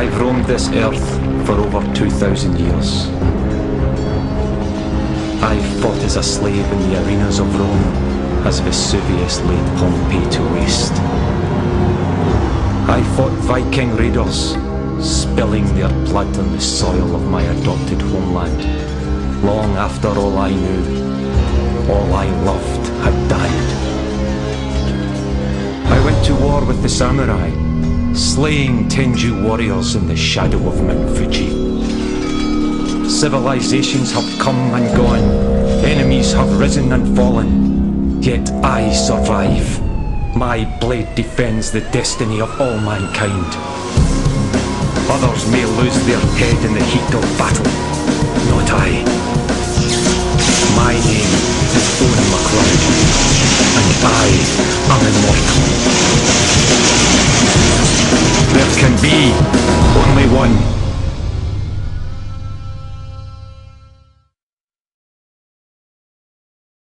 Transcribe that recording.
I've roamed this earth for over 2,000 years. I fought as a slave in the arenas of Rome as Vesuvius laid Pompeii to waste. I fought Viking raiders, spilling their blood on the soil of my adopted homeland, long after all I knew, all I loved had died. I went to war with the samurai, slaying Tengu warriors in the shadow of Mount Fuji. Civilizations have come and gone, enemies have risen and fallen, yet I survive. My blade defends the destiny of all mankind. Others may lose their head in the heat of battle, only one